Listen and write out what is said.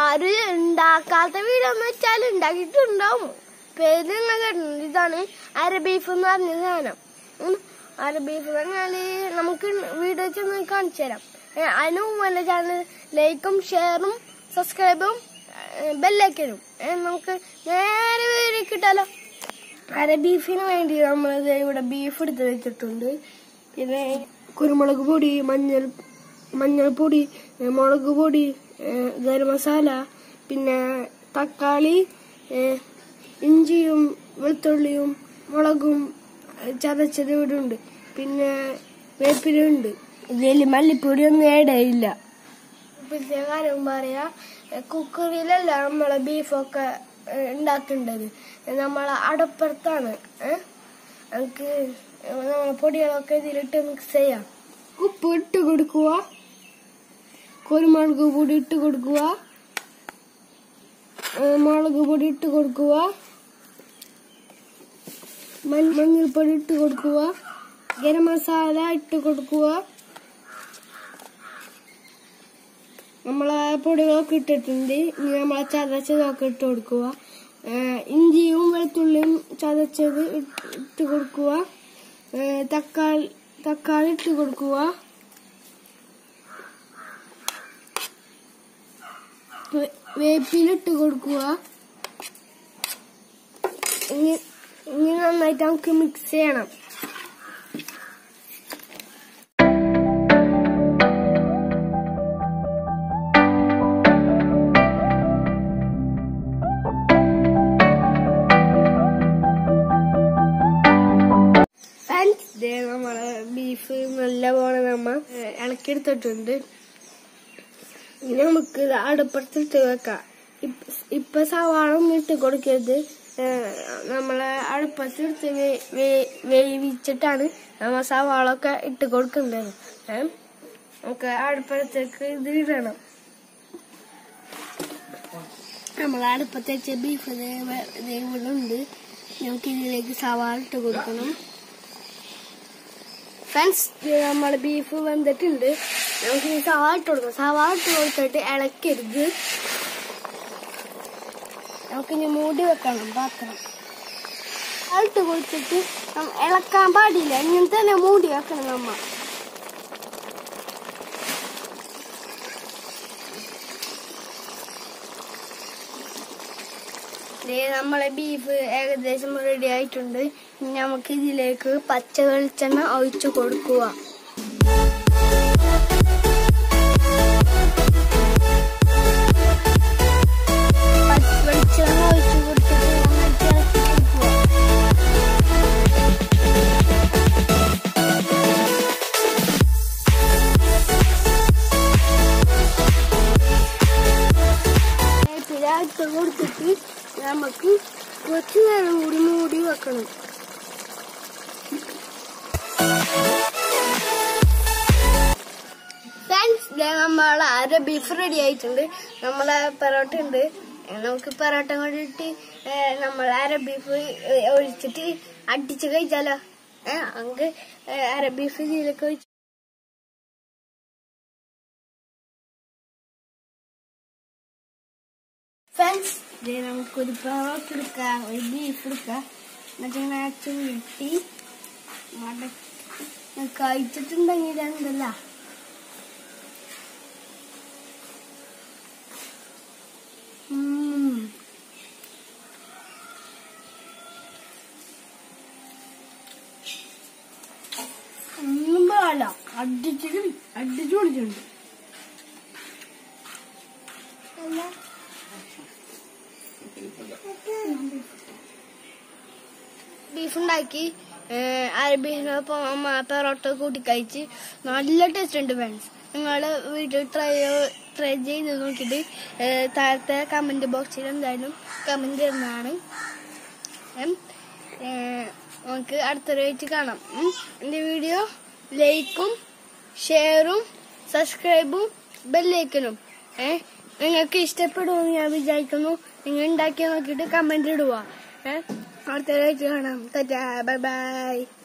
ആര് ഉണ്ടാക്കാത്ത വീഡിയോ എന്ന് വെച്ചാൽ ഉണ്ടാക്കിയിട്ടുണ്ടാവും. പേര് തന്നെ കേട്ടിട്ടുണ്ട്. ഇതാണ് അര ബീഫ് എന്ന് പറഞ്ഞ സാധനം. അര ബീഫ് പറഞ്ഞാൽ നമുക്ക് വീഡിയോ ചെന്ന് കാണിച്ചു തരാം. അതിനും മുമ്പ് ചാനൽ ലൈക്കും ഷെയറും സബ്സ്ക്രൈബും ബെല്ലൈക്കനും നമുക്ക് നേരെ വീഡിയോ കിട്ടാലോ? അര ബീഫിന് വേണ്ടി നമ്മൾ ഇവിടെ ബീഫ് എടുത്ത് വെച്ചിട്ടുണ്ട്. പിന്നെ കുരുമുളക് പൊടി മഞ്ഞൾ മഞ്ഞൾപ്പൊടി മുളക് പൊടി ഗരം മസാല പിന്നെ തക്കാളി ഇഞ്ചിയും വെളുത്തുള്ളിയും മുളകും ചതച്ചത് ഇവിടെ ഉണ്ട്. പിന്നെ വേപ്പിലുണ്ട് ഇതിൽ മല്ലിപ്പൊടിയൊന്നും ഏടയില്ല പിന്നെ കാര്യം പറയാ കുക്കറിലല്ല നമ്മളെ ബീഫൊക്കെ ഉണ്ടാക്കേണ്ടത്. നമ്മൾ അടപ്പുറത്താണ്. നമുക്ക് നമ്മളെ പൊടികളൊക്കെ ഇതിലിട്ട് മിക്സ് ചെയ്യാം. ഉപ്പ് ഇട്ട് കൊടുക്കുക കുരുമുളക് പൊടി ഇട്ട് കൊടുക്കുക. മുളക് പൊടി ഇട്ട് കൊടുക്കുക. മഞ്ഞൾപ്പൊടി ഇട്ട് കൊടുക്കുക. ഗരം മസാല ഇട്ട് കൊടുക്കുക. നമ്മളെ പൊടികളൊക്കെ ഇട്ടിട്ടുണ്ട്. ഇനി നമ്മളെ ചതച്ചതൊക്കെ ഇട്ട് കൊടുക്കുക. ഇഞ്ചിയും വെളുത്തുള്ളിയും ചതച്ചത് ഇട്ട് കൊടുക്കുക. തക്കാളി തക്കാളി ഇട്ട് കൊടുക്കുക. വേപ്പിലിട്ട് കൊടുക്കുക. ഇനി നന്നായിട്ട് നമുക്ക് മിക്സ് ചെയ്യണം. നമ്മളെ ബീഫ് നല്ല പോലെ നമ്മ ഇളക്കിയെടുത്തിട്ടുണ്ട്. ഇനി നമുക്ക് അടുപ്പത്ത് ഇട്ട് വെക്കാം. ഇപ്പൊ സവാള ഒന്നും ഇട്ട് കൊടുക്കരുത്. നമ്മളെ അടുപ്പത്ത് എടുത്ത് വേവിച്ചിട്ടാണ് നമ്മ സവാള ഒക്കെ ഇട്ട് കൊടുക്കേണ്ടത്. നമുക്ക് അടുപ്പത്തേക്ക് ഇത് ഇടണം. നമ്മൾ അടുപ്പത്ത് വെച്ച ബീഫ് ഉണ്ട്. നമുക്ക് ഇതിലേക്ക് സവാള ഇട്ട് കൊടുക്കണം. ഫ്രണ്ട്സ് നമ്മുടെ ബീഫ് വെന്തിട്ടുണ്ട്. നമുക്ക് ഈ സവാള ഇട്ട് കൊടുക്കാം. സവാള ഇട്ട് കൊടുത്തിട്ട് ഇളക്കരുത് നമുക്ക് ഇനി മൂടി വെക്കണം പാത്രം. സവാട്ട് കൊടുത്തിട്ട് ഇളക്കാൻ പാടില്ല. ഇങ്ങനെ തന്നെ മൂടി വെക്കണം നമ്മ. നമ്മളെ ബീഫ് ഏകദേശം റെഡി ആയിട്ടുണ്ട്. ഇനി നമുക്ക് ഇതിലേക്ക് പച്ച വെളിച്ചെണ്ണ ഒഴിച്ചു കൊടുക്കുക. നമുക്ക് കുറച്ച് നേരം കൂടി മൂടി വെക്കണം. നമ്മളെ അര ബീഫ് റെഡി ആയിട്ടുണ്ട്. നമ്മളെ പൊറോട്ട ഉണ്ട്. നമുക്ക് പൊറോട്ട കൊണ്ടിട്ട് നമ്മൾ അര ബീഫ് ഒഴിച്ചിട്ട് അടിച്ച് കഴിച്ചാലോ? നമുക്ക് അര ബീഫ് ഇതിലേക്ക് ഫ്രണ്ട്സ് നമുക്കൊരു പൊറോട്ട എടുക്കാം ഒരു ബീഫ് എടുക്കാം. എന്നിട്ട് ഇങ്ങനെ ചുരുട്ടി മടക്കി കഴിച്ചിട്ടുണ്ടെങ്കിൽ ഉം. ഒന്നും പാടില്ല. അടിച്ചിട്ട് അടിച്ചു പൊളിച്ചിട്ടുണ്ട്. ബീഫ് ഉണ്ടാക്കി അര ബീഫിനൊപ്പം അമ്മ പെറോട്ട കൂട്ടി കഴിച്ച് നല്ല ടേസ്റ്റ് ഉണ്ട് ഫ്രണ്ട്സ് നിങ്ങൾ വീട്ടിൽ ട്രൈ ട്രൈ ചെയ്ത് നോക്കിയിട്ട് താഴത്തെ കമന്റ് ബോക്സിൽ എന്തായാലും കമന്റ് തരുന്നതാണ്. നമുക്ക് അടുത്തൊരായിട്ട് കാണാം. എന്റെ വീഡിയോ ലൈക്കും ഷെയറും സബ്സ്ക്രൈബും ബെല്ലൈക്കനും ഏഹ് നിങ്ങൾക്ക് ഇഷ്ടപ്പെടുമെന്ന് ഞാൻ വിചാരിക്കുന്നു. നിങ്ങൾ ഉണ്ടാക്കി നോക്കിയിട്ട് കമന്റ് ഇടുക. ഏഹ് അടുത്തൊരായിട്ട് കാണാം. Bye bye